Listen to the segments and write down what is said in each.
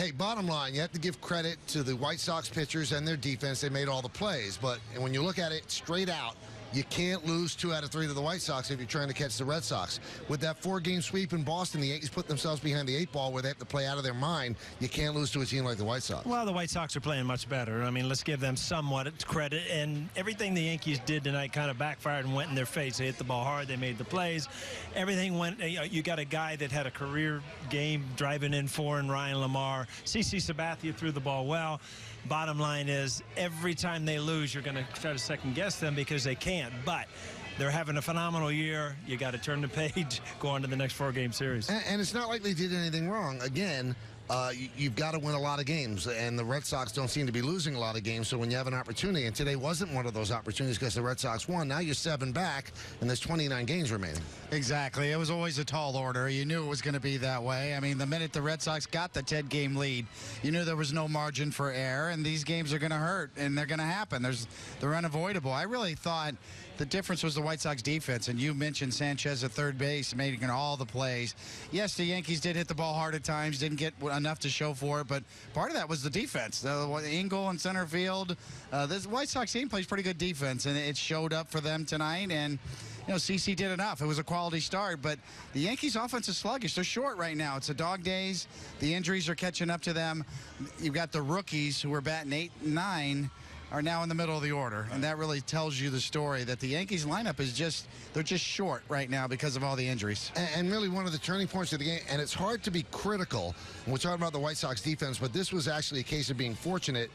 hey, bottom line, you have to give credit to the White Sox pitchers and their defense. They made all the plays. But when you look at it straight out, you can't lose two out of three to the White Sox if you're trying to catch the Red Sox. With that four-game sweep in Boston, the Yankees put themselves behind the eight ball where they have to play out of their mind. You can't lose to a team like the White Sox. Well, the White Sox are playing much better. I mean, let's give them somewhat credit. And everything the Yankees did tonight kind of backfired and went in their face. They hit the ball hard. They made the plays. Everything went. You got a guy that had a career game driving in four and Ryan LaMarre. CC Sabathia threw the ball well. Bottom line is, every time they lose, you're going to try to second guess them because they can't. But they're having a phenomenal year. You got to turn the page, go on to the next four game series. And, and it's not like they did anything wrong. Again, uh, you, have got to win a lot of games, and the Red Sox don't seem to be losing a lot of games. So when you have an opportunity, and today wasn't one of those opportunities because the Red Sox won, now you're seven back, and there's 29 games remaining. Exactly. It was always a tall order. You knew it was going to be that way. I mean, the minute the Red Sox got the 10 game lead, you knew there was no margin for error, and these games are going to hurt, and they're going to happen. There's, they're unavoidable. I really thought the difference was the White Sox defense, and you mentioned Sanchez at third base making all the plays. Yes, the Yankees did hit the ball hard at times, didn't get enough to show for it, but part of that was the defense. The Engel in center field. Uh, this White Sox team plays pretty good defense, and it showed up for them tonight. And you know, CC did enough. It was a quality start, but the Yankees' offense is sluggish. They're short right now. It's a dog days. The injuries are catching up to them. You've got the rookies who are batting eight, nine are now in the middle of the order, and that really tells you the story that the Yankees lineup is just they're just short right now because of all the injuries. And, and really one of the turning points of the game, and it's hard to be critical. We're talking about the White Sox defense, but this was actually a case of being fortunate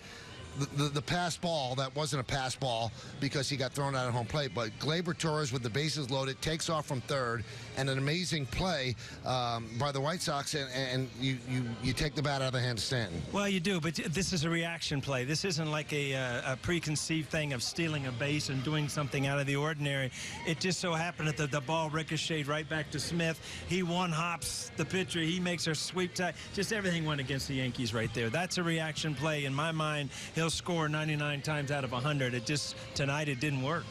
the, the, pass ball that wasn't a pass ball because he got thrown out at home plate. But Gleyber Torres with the bases loaded takes off from third, and an amazing play um, by the White Sox, and, and you, you you take the bat out of the hand of Stanton. Well, you do, but this is a reaction play. This isn't like a, a, a preconceived thing of stealing a base and doing something out of the ordinary. It just so happened that the, the ball ricocheted right back to Smith. He one hops the pitcher. He makes a sweep tie. Just everything went against the Yankees right there. That's a reaction play. In my mind, he'll score 99 times out of 100. It just, tonight, it didn't work.